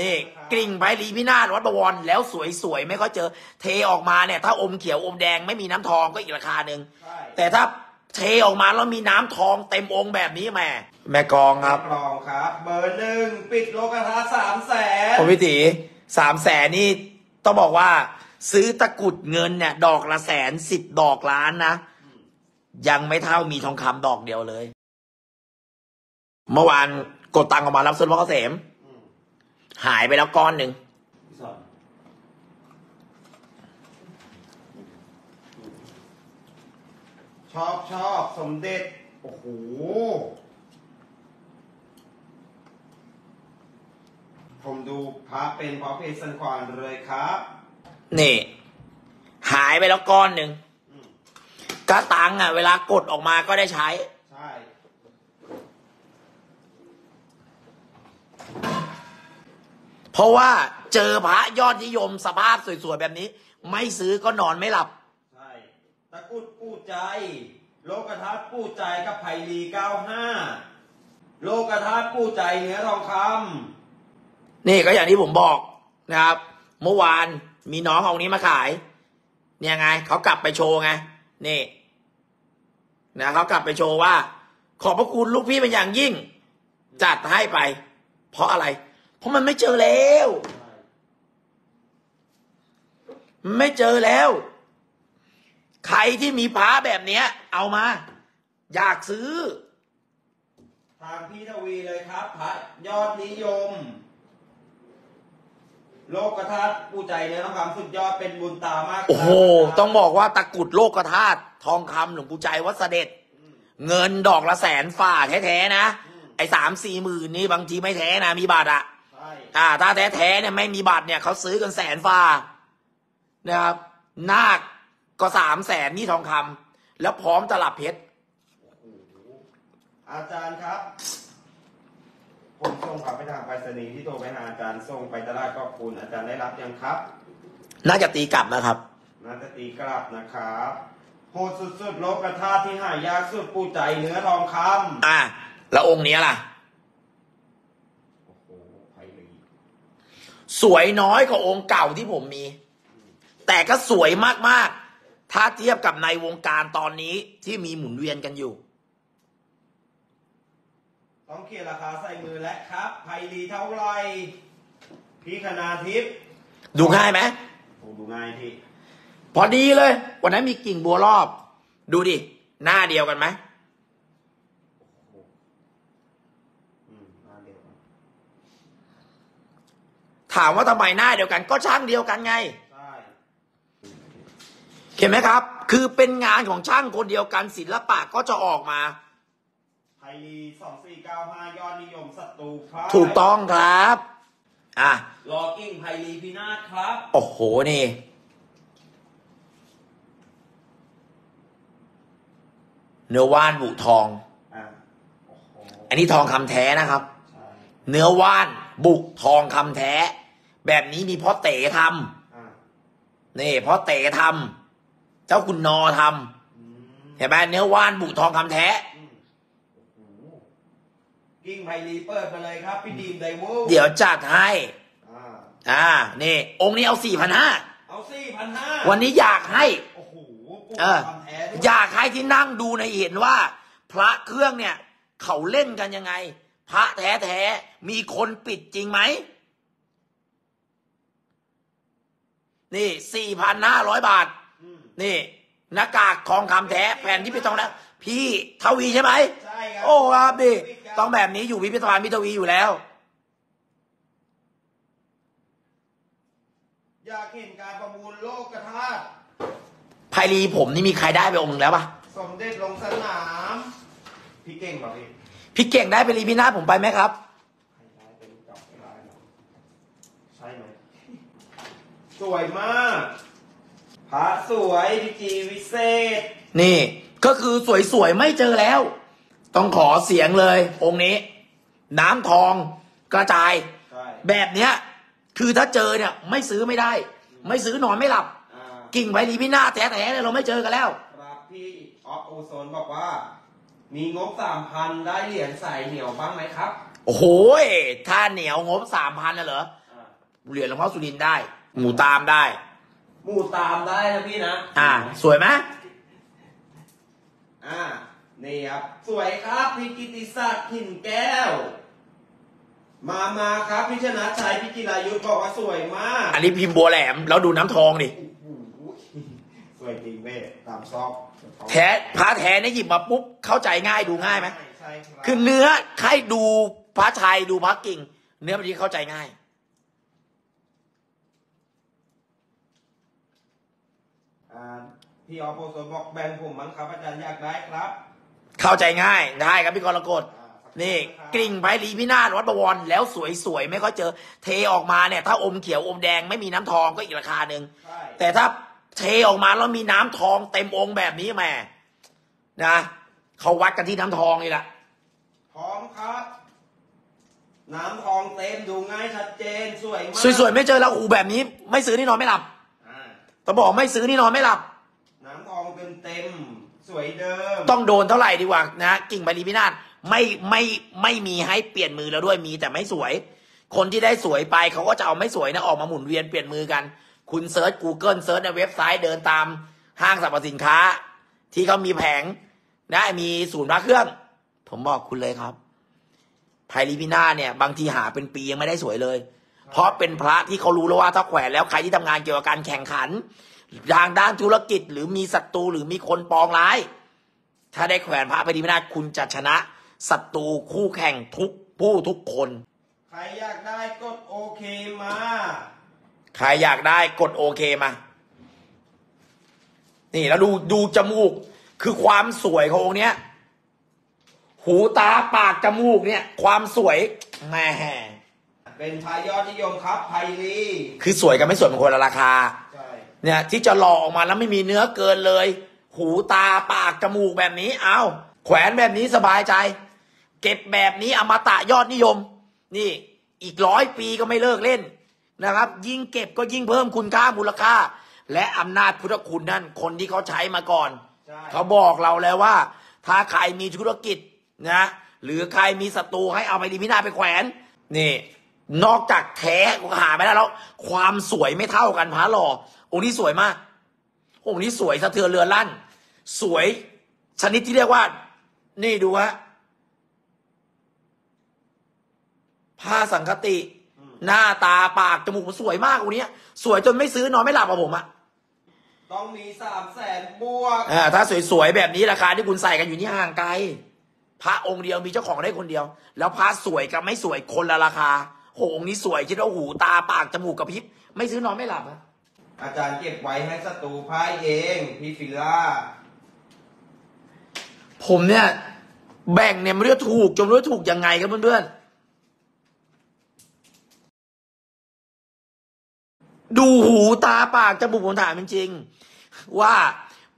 นี่กริ่งไพลีพินาศวัดบวรแล้วสวยๆไม่ค่อยเจอ เทออกมาเนี่ย ถ้าอมเขียวอมแดงไม่มีน้ำทองก็อีกราคาหนึ่งใช่แต่ถ้าเทออกมาแล้วมีน้ำทองเต็มองค์แบบนี้แหม่ แม่กองครับรองครับ เบอร์หนึ่งปิดโลกธาสามแสนผมพิถีสามแสนนี่ต้องบอกว่า ซื้อตะกรุดเงินเนี่ย ดอกละแสนสิบดอกล้านนะ ยังไม่เท่ามีทองคำดอกเดียวเลย เมื่อวานกดตังค์ออกมารับซื้อพ่อเกษมอืม หายไปแล้วก้อนหนึ่งพี่สอนชอบชอบสมเด็จ โอ้โห ผมดูพระเป็นพระเพชรสันควานเลยครับ นี่ หายไปแล้วก้อนหนึ่งอืมก็ตังค์อะ เวลากดออกมาก็ได้ใช้ ใช่ เพราะว่าเจอพระยอดนิยมสภาพสวยๆแบบนี้ ไม่ซื้อก็นอนไม่หลับ ใช่ตะกรุดกู้ใจ โลกทัศน์กู้ใจกับไผ่ลี95โลกทัศน์กู้ใจเนื้อทองคนี่ก็อย่างที่ผมบอกนะครับ เมื่อวานมีน้องเอานี้มาขาย เนี่ยไงเขากลับไปโชว์ไงนี่นะเขากลับไปโชว์ว่า ขอบพระคุณลูกพี่เป็นอย่างยิ่ง จัดให้ไป เพราะอะไร เพราะมันไม่เจอแล้วำมันไม่เจอแล้ว ใครที่มีพระแบบเนี้ย เอามา อยากซื้อ ทางพี่ทวีเลยครับพระยอดนิยม โลกทัศน์กู้ใจเนื้อทองคำสุดยอดเป็นบุญตามากโอ้โหครับต้องบอกว่าตะกรุดโลกธาตุทองคำหลวงปู่ใจวัดเสด็จอืมเงินดอกละแสนฝ่าแท้ๆนะอืมไอ้สามสี่หมื่นนี่บางทีไม่แท้นะมีบัตรอะใช่ อ่า ถ้าแท้ๆเนี่ยไม่มีบัตรเนี่ยเขาซื้อกันแสนฝ่านะครับ นาคก็สามแสนนี่ทองคำแล้วพร้อมตลับเพชรโอ้โหอาจารย์ครับ ผมส่งครับไปทางไปรษณีย์ที่โทรไปหาอาจารย์ส่งไปตลาดก็คุณอาจารย์ได้รับยังครับ น่าจะตีกลับนะครับนาตตีกลับนะครับโหดสุดๆโลกธาตุที่หายากสุดปูใจเนื้อทองคำอ่าแล้วองค์เนี้ยล่ะ โอ้โหไพลี สวยน้อยกว่าองค์เก่าที่ผมมี แต่ก็สวยมากๆ ถ้าเทียบกับในวงการตอนนี้ที่มีหมุนเวียนกันอยู่ ต้องเคลียร์ราคาใส่มือและครับไพลีเท่าไหร่พี่คณาทิพย์ดูง่ายไหมโอ้ดูง่ายพี่ พอดีเลย วันนั้นมีกิ่งบัวรอบ ดูดิ หน้าเดียวกันไหม โอ้โหอืมมาเร็วนะ ถามว่าทำไมหน้าเดียวกัน ก็ช่างเดียวกันไงใช่เห็นไหมครับ คือเป็นงานของช่างคนเดียวกันศิลปะก็จะออกมาไพลีสองสี่เก้าห้ายอดนิยมศัตรูพระถูกต้องครับอะรอกิ้งไพลีพินาศครับ โอ้โหนี่เนื้อว่านบุทองอ่าโอ้โหอันนี้ทองคำแท้นะครับใช่เนื้อว่านบุทองคำแท้ แบบนี้มีพ่อเต๋ทอ่าำนี่พ่อเต๋ทำเจ้าคุณนอทอืมำเห็นไหมเนื้อว่านบุทองคำแท้อืมโอ้โหกิ้งไพลีเปิดมาเลยครับ พี่ดีมไดเวลเดี๋ยวจัดให้อ่าอ่านี่ องค์นี้เอาสี่พันห้าเอาสี่พันห้าวันนี้อยากให้โอ้โหปูเออทำแท้ด้วยอยากให้ที่นั่งดูในเห็นว่า พระเครื่องเนี่ย เขาเล่นกันยังไง พระแท้แท้ๆมีคนปิดจริงไหม นี่สี่พันห้าร้อยบาทอืมนี่หน้ากากทองคำแท้แผ่นที่เป็นทองแล้วพี่ทวีใช่ไหมใช่ครัโอ้ครับดิปิดครับต้องแบบนี้อยู่พิพิธภัณฑ์พิทวีอยู่แล้ว อยากเห็นการประมูลโลกกระทาตุไพรีผมนี่มีใครได้ไปองค์หนึ่งแล้วปะสมเด็จลงสนาม พี่เก่งป่ะพี่พี่เก่งได้ไปรีพินาศผมไปไหมครับ ใครได้เป็นเจับไม่ได้หรอใช่ไหม สวยมาก พระสวยพีจีวิเศษ นี่ ก็คือสวยๆไม่เจอแล้ว ต้องขอเสียงเลย องค์นี้ น้ำทองกระจาย ใช่แบบเนี้ย คือถ้าเจอเนี่ย ไม่ซื้อไม่ได้ ไม่ซื้อนอนไม่หลับ อ่ากิ่งไพรีพินาศแท้ๆเนี่ยเราไม่เจอกันแล้ว ครับพี่ออฟโอโซนบอกว่า มีงบสามพันได้เหรียญใส่เหนียวบ้างไหมครับโอ้โหถ้าเหนียวงบสามพันน่ะเหรอเหรียญหลวงพ่อสุรินทร์ได้ หมู่ตามได้ หมู่ตามได้นะพี่นะอ่า สวยไหมอ่า นี่ครับ สวยครับพี่กิติศักดิ์หินแก้ว มามาครับพี่ชนะชัยพี่จิรายุทธบอกว่าสวยมากอันนี้พิมพ์บัวแหลม แล้วดูน้ำทองดิโอ้โหสวยจริงเว้ยตามซอกแท้พระแท้เนี่ยหยิบมาปุ๊บ เข้าใจง่ายดูง่ายไหม ใช่ใช่รับ คือเนื้อใครดูพระชัยดูพระกิ่ง เนื้อมันที่เข้าใจง่าย อ่า พี่ออโปโซบอกแบ่งผมมั้งครับอาจารย์อยากได้ครับ เข้าใจง่ายได้ครับพี่กรกฎอ่าสันี่ครับกริ่งไพลีพินาศวัดประวรแล้วสวยๆไม่ค่อยเจอ เทออกมาเนี่ย ถ้าอมเขียวอมแดงไม่มีน้ำทองก็อีกราคาหนึ่งใช่แต่ถ้าเทออกมาแล้วมีน้ำทองเต็มองค์แบบนี้แหม่นะเขาวัดกันที่น้ำทองนี่แหละพร้อมครับ น้ำทองเต็มดูง่ายชัดเจนสวยมากสวยๆไม่เจอแล้วอูแบบนี้ ไม่ซื้อนี่นอนไม่หลับ อ่าต้องบอกไม่ซื้อนี่นอนไม่หลับ น้ำทองเต็มเต็มๆสวยเดิม ต้องโดนเท่าไหร่ดีกว่านะกริ่งไพรีพินาศไม่ไม่ไม่มีให้เปลี่ยนมือแล้วด้วยมีแต่ไม่สวย คนที่ได้สวยไปเขาก็จะเอาไม่สวยนะออกมาหมุนเวียนเปลี่ยนมือกัน คุณเซิร์ช Google เซิร์ชในเว็บไซต์เดินตามห้างสรรพสินค้า ที่เขามีแผงนะมีศูนย์พระเครื่อง ผมบอกคุณเลยครับไพรีพินาศเนี่ย บางทีหาเป็นปียังไม่ได้สวยเลย เพราะเป็นพระที่เขารู้แล้วว่าถ้าแขวนแล้วใครที่ทำงานเกี่ยวกับการแข่งขันทางด้านธุรกิจหรือมีศัตรูหรือมีคนปองร้าย ถ้าได้แขวนพระไพลีพินาศคุณจะชนะศัตรูคู่แข่งทุกผู้ทุกคน ใครอยากได้กดโอเคมา ใครอยากได้กดโอเคมา นี่แล้วดูดูจมูกคือความสวยขององค์เนี้ย หูตาปากจมูกเนี่ย ความสวยแหม่ เป็นพายอดนิยมครับไพลีคือสวยกับไม่สวยมันคนละราคา ใช่เนี่ย ที่จะหล่อออกมาแล้วไม่มีเนื้อเกินเลย หูตาปากจมูกแบบนี้ เอาแขวนแบบนี้สบายใจ เก็บแบบนี้อมตะยอดนิยม นี่ อีกร้อยปีก็ไม่เลิกเล่นนะครับ ยิ่งเก็บก็ยิ่งเพิ่มคุณค่ามูลค่า และอำนาจพุทธคุณนั่น คนที่เขาใช้มาก่อนใช่เขาบอกเราแล้วว่า ถ้าใครมีธุรกิจนะ หรือใครมีศัตรูให้เอาไปดีพินาศไปแขวน นี่ นอกจากแท้หาไม่ได้แล้ว ความสวยไม่เท่ากันพระหล่อองค์นี้สวยมาก องค์นี้สวยสะเทือนเรือลั่น สวยชนิดที่เรียกว่า นี่ดูฮะผ้าสังคติ หน้าตาปากจมูกมันสวยมากองค์เนี้ยสวยจนไม่ซื้อนอนไม่หลับอะผมอะต้องมีสามแสนบวกอ่าถ้าสวยๆแบบนี้ราคาที่คุณใส่กันอยู่นี่ห่างไกลพระองค์เดียวมีเจ้าของได้คนเดียว แล้วพระสวยกับไม่สวยคนละราคา โหองค์นี้สวยคิดว่าหูตาปากจมูกกระพริบไม่ซื้อนอนไม่หลับอะอาจารย์เก็บไว้ให้ศัตรูพ่ายเองพี่ฟิลล่า ผมเนี่ยแบ่งเนี่ยไม่รู้จะถูกจนไม่รู้จะถูกยังไงครับเพื่อนๆดูหูตาปากจมูกผมถามจริงๆว่า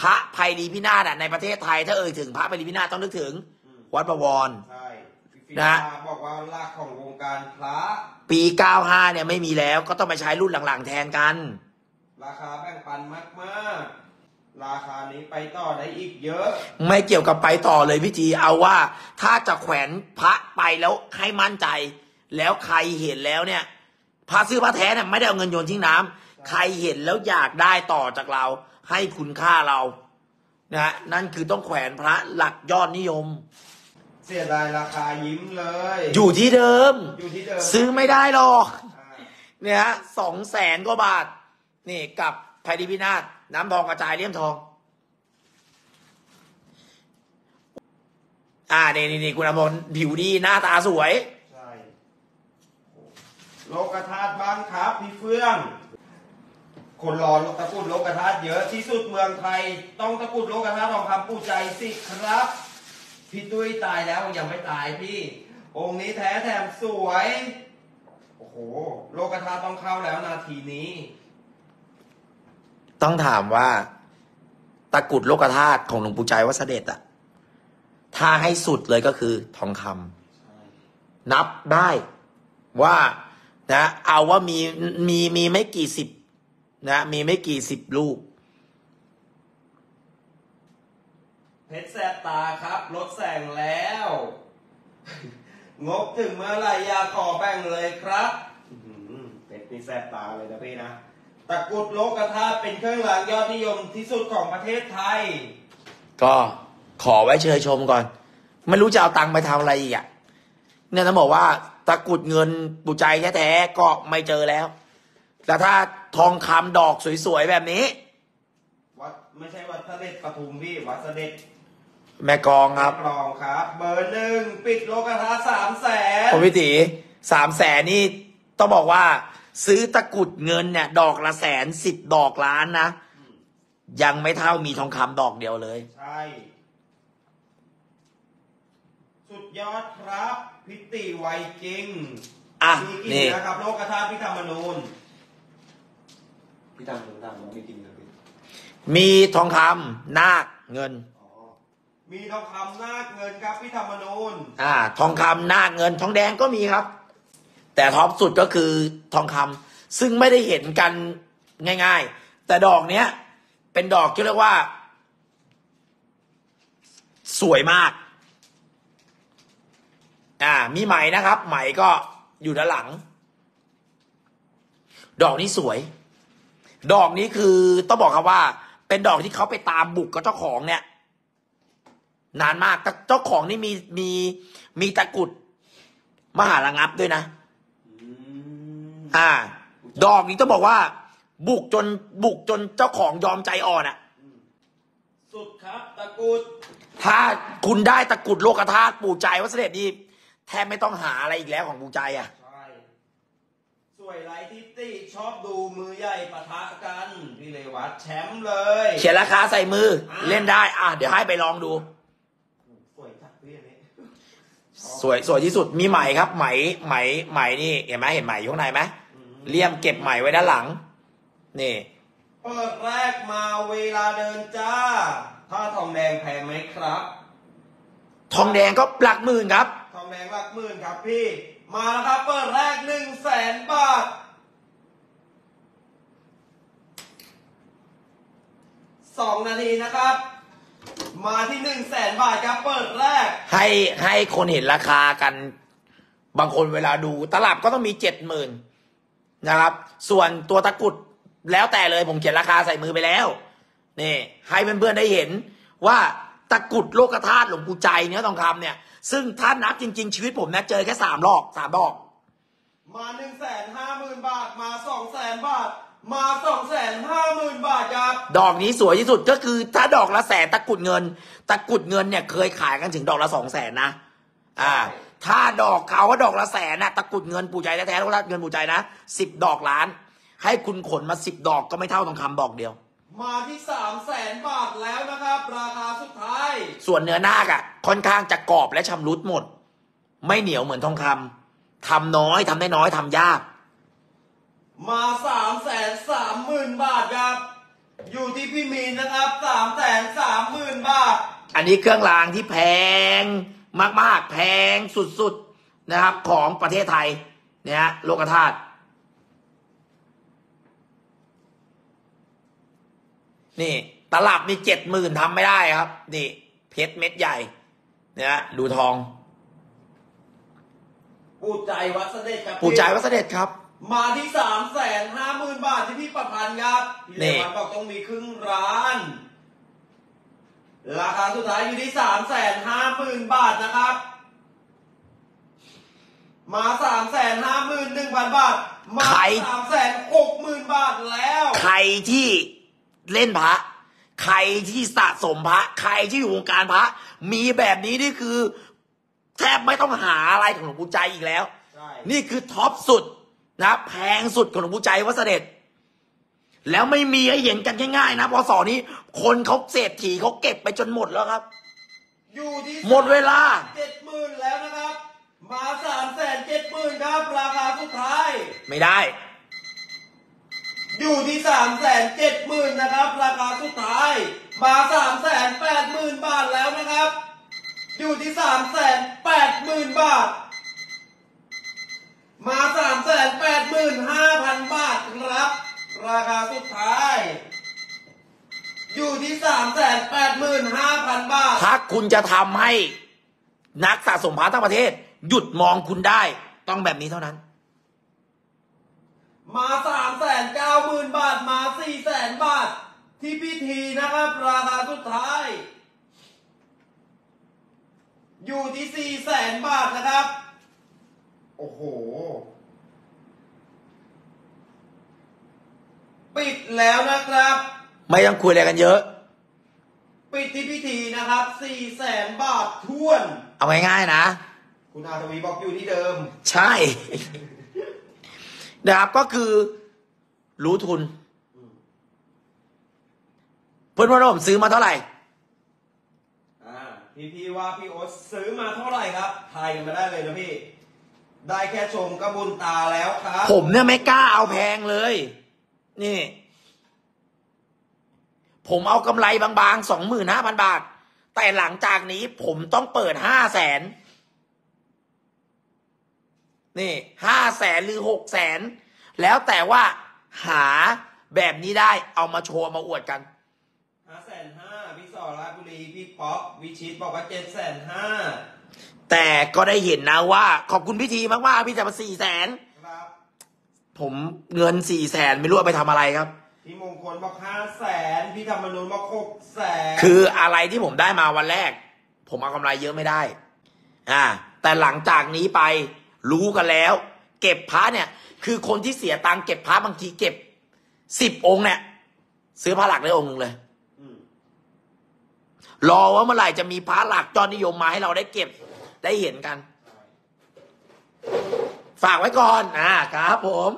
พระไพรีพินาศอะในประเทศไทย ถ้าเอ่ยถึงพระไพรีพินาศต้องนึกถึง วัดประวรใช่พี่ฟิลล่า นะ บอกว่าหลักของวงการพระปี 95 เนี่ยไม่มีแล้วก็ต้องไปใช้รุ่นหลังๆแทนกัน ราคาแบ่งปันมากๆราคานี้ไปต่อได้อีกเยอะ ไม่เกี่ยวกับไปต่อเลยพี่จีเอาว่า ถ้าจะแขวนพระไปแล้วให้มั่นใจ แล้วใครเห็นแล้วเนี่ยพระซื้อพระแท้เนี่ยไม่ได้เอาเงินโยนทิ้งน้ำใครเห็นแล้วอยากได้ต่อจากเรา ให้คุณค่าเรานะนั่นคือต้องแขวนพระหลักยอดนิยม เสียดายราคายิ้มเลย อยู่ที่เดิม อยู่ที่เดิมซื้อไม่ได้หรอกอ่าเนี่ยฮะสองแสนกว่าบาท นี่กับไพดีพินาศน้ำทองกระจายเลี่ยมทอง อ่านี่นี่นี่คุณอมรผิวดีหน้าตาสวย ใช่โลกธาตุบ้างครับพี่เฟื่อง คนรอตะกรุดโลกธาตุเยอะที่สุดเมืองไทย ต้องตะกรุดโลกธาตุทองคำปูใจสิครับ พี่ตุ้ยตายแล้วยังไม่ตายพี่ องค์นี้แท้แถมสวย โอ้โห โลกธาตุต้องเข้าแล้วนาทีนี้ ต้องถามว่า ตะกรุดโลกธาตุของหลวงปู่ใจวัดเสด็จอะถ้าให้สุดเลยก็คือทองคำนับได้ว่านะ เอาว่ามีมีมีไม่กี่สิบนะ มีไม่กี่สิบลูก เพชรแสบตาครับลดแสงแล้ว งบถึงเมื่อไหร่อยากขอแบ่งเลยครับอื้อหือเพชรนี่นี่แสบตาเลยนะพี่นะตะกรุดโลกธาตุเป็นเครื่องรางยอดนิยมที่สุดของประเทศไทย ก็ขอไว้เชยชมก่อน ไม่รู้จะเอาตังค์ไปทำอะไรอีกอะเนี่ยต้องบอกว่าตะกรุดเงินปูใจแท้ๆก็ไม่เจอแล้ว แต่ถ้าทองคำดอกสวยๆแบบนี้ วัดไม่ใช่วัดเสด็จปทุมพี่วัดเสด็จ แม่กองครับ รองครับ เบอร์หนึ่งปิดโลกธาตุสามแสนผมพิตีสามแสนนี่ต้องบอกว่า ซื้อตะกรุดเงินเนี่ย ดอกละแสนสิบดอกล้านนะ ยังไม่เท่ามีทองคำดอกเดียวเลย ใช่ สุดยอดครับ พิติไวจริงอะมีกี่นี่ นะครับ โลกธาตุพิธรรมนูญพี่ตามผมตามผมไม่กินครับพี่มีทองคำนาคเงินอ๋อ มีทองคำนาคเงินครับพิธรรมนูญอ่า ทองคำนาคเงินทองแดงก็มีครับ แต่ท็อปสุดก็คือทองคำซึ่งไม่ได้เห็นกันง่ายๆ แต่ดอกเนี้ย เป็นดอกที่เรียกว่า สวยมาก อ่า มีไหมนะครับ ไหมก็อยู่ด้านหลัง ดอกนี้สวย ดอกนี้คือต้องบอกครับว่า เป็นดอกที่เขาไปตามบุกกับเจ้าของเนี่ย นานมากแต่เจ้าของนี่มีมีมีตะกรุดมหาระงับด้วยนะอืมอ่า ดอกนี้ต้องบอกว่า บุกจนบุกจนเจ้าของยอมใจอ่อนอะสุดครับตะกรุด ถ้าคุณได้ตะกรุดโลกธาตุปู่ใจวัดเสด็จนี่แทบไม่ต้องหาอะไรอีกแล้วของปู่ใจอะใช่สวยไรทิติชอบดูมือใหญ่ปะทะกันพี่เลวัตแชมป์เลย เขียนราคาใส่มือเล่นได้ อะ เดี๋ยวให้ไปลองดู สวยจัดพี่อันนี้ สวยสวยที่สุดมีไหมครับไหมไหมไหมนี่เห็นไหมเห็นไหมอยู่ข้างในไหมเลี่ยมเก็บไหมไว้ด้านหลัง นี่ เปิดแรกมาเวลาเดินจ้า ถ้าทองแดงแพงไหมครับ ทองแดงก็หลักหมื่นครับ ทองแดงหลักหมื่นครับพี่ มาแล้วครับ เปิดแรกหนึ่งแสนบาทสองนาทีนะครับ มาที่หนึ่งแสนบาทครับเปิดแรก ให้ให้คนเห็นราคากัน บางคนเวลาดูตลับก็ต้องมีเจ็ดหมื่นนะครับ ส่วนตัวตะกรุดแล้วแต่เลยผมเขียนราคาใส่มือไปแล้วนี่ให้เพื่อนๆได้เห็นว่าตะกรุดโลกธาตุหลวงปู่ใจเนื้อทองคำเนี่ย ซึ่งถ้านับจริง ๆ ชีวิตผมนะเจอแค่สามรอบสามดอกมาหนึ่งแสนห้าหมื่นบาทมาสองแสนบาท มาสองแสนห้าหมื่นบาทครับ ดอกนี้สวยที่สุดก็คือ ถ้าดอกละแสนตะกรุดเงิน ตะกรุดเงินเนี่ยเคยขายกันถึงดอกละสองแสนนะ อ่า ถ้าดอกเขาว่าดอกละแสนน่ะตะกรุดเงินปู่ใจแท้ๆแล้วก็เงินปู่ใจนะสิบดอกล้าน ให้คุณขนมาสิบดอกก็ไม่เท่าทองคำดอกเดียว มาที่สามแสนบาทแล้วนะครับ ราคาสุดท้าย ส่วนเนื้อนาคอะค่อนข้างจะกรอบและชำรุดหมด ไม่เหนียวเหมือนทองคำทำน้อยทำได้น้อยทำยาก มาสามแสนสามหมื่นบาทครับ อยู่ที่พี่มีนนะครับสามแสนสามหมื่นบาท อันนี้เครื่องรางที่แพง มากๆ แพงสุดๆนะครับ ของประเทศไทยเนี่ยฮะโลกธาตุนี่ ตลับนี่เจ็ดหมื่นทำไม่ได้ครับ นี่ เพชรเม็ดใหญ่เนี่ยฮะดูทอง ปูใจวัดเสด็จครับ ปู่ใจายวัดเสด็จครับ มาที่สามแสนห้าหมื่นบาทที่พี่ประพันธ์ครับพี่นี่เลวันบอกต้องมีครึ่งร้าน ราคาสุดท้ายอยู่ที่สามแสนห้าหมื่นบาทนะครับ มาสามแสนห้าหมื่นหนึ่งพันบาท มาใครสามแสนหกหมื่นบาทแล้ว ใครที่เล่นพระ ใครที่สะสมพระ ใครที่อยู่วงการพระ มีแบบนี้นี่คือ แทบไม่ต้องหาอะไรของหลวงปู่ใจอีกแล้วใช่นี่คือท็อปสุด นะแพงสุดของหลวงปู่ใจวัดเสด็จ แล้วไม่มีให้เห็นกันง่ายๆนะพอสอนี้ คนเขาเศรษฐีเขาเก็บไปจนหมดแล้วครับ อยู่ที่หมดเวลาเจ็ดหมื่นแล้วนะครับ มาสามแสนเจ็ดหมื่นครับราคาสุดท้าย ไม่ได้ อยู่ที่สามแสนเจ็ดหมื่นนะครับ ราคาสุดท้าย มาสามแสนแปดหมื่นบาทแล้วนะครับ อยู่ที่สามแสนแปดหมื่นบาท มาสามแสนแปดหมื่นห้าพันบาทครับ ราคาสุดท้าย อยู่ที่สามแสนแปดหมื่นห้าพันบาท ถ้า คุณจะทำให้นักสะสมพระทั้งประเทศ หยุดมองคุณได้ ต้องแบบนี้เท่านั้น มาสามแสนเก้าหมื่นบาทมาสี่แสนบาท ที่พิธีนะครับ ราคาสุดท้าย อยู่ที่สี่แสนบาทนะครับ โอ้โหปิดแล้วนะครับ ไม่ต้องคุยอะไรกันเยอะ ปิดที่พิธีนะครับสี่แสนบาทท้วน เอาง่ายๆนะ คุณอาทวีบอกอยู่ที่เดิม ใช่นะครับก็คือ รู้ทุน เพื่อนว่าผมซื้อมาเท่าไหร่อ่าพี่พี่ว่าพี่โอ๊ตซื้อมาเท่าไหร่ครับทายกันมาได้เลยนะพี่ ได้แค่ชมก็บุญตาแล้วครับ ผมเนี่ยไม่กล้าเอาแพงเลย นี่ ผมเอากำไรบางๆสองหมื่นห้าพันบาท แต่หลังจากนี้ผมต้องเปิดห้าแสนนี่ห้าแสนหรือหกแสนแล้วแต่ว่าหาแบบนี้ได้เอามาโชว์เอามาอวดกันห้าแสนห้าพี่สอราชบุรีพี่ป๊อปวิชิตบอกว่าเจ็ดแสนห้าแต่ก็ได้เห็นนะว่า ขอบคุณพิธีมากๆพี่จะมาสี่แสนครับผมเงินสี่แสนไม่รู้เอาไปทำอะไรครับ พี่มงคลบอกห้าแสนพี่ธรรมนูนบอกหกแสนคืออะไรที่ผมได้มาวันแรก ผมเอากำไรเยอะไม่ได้ อ่า แต่หลังจากนี้ไปรู้กันแล้ว เก็บพระเนี่ย คือคนที่เสียตังค์เก็บพระบางทีเก็บสิบองค์เนี่ย ซื้อพระหลักได้องค์หนึ่งเลยรอว่าเมื่อไหร่จะมีพระหลักจอนิยมมาให้เราได้เก็บได้เห็นกัน ฝากไว้ก่อน อ่าครับผม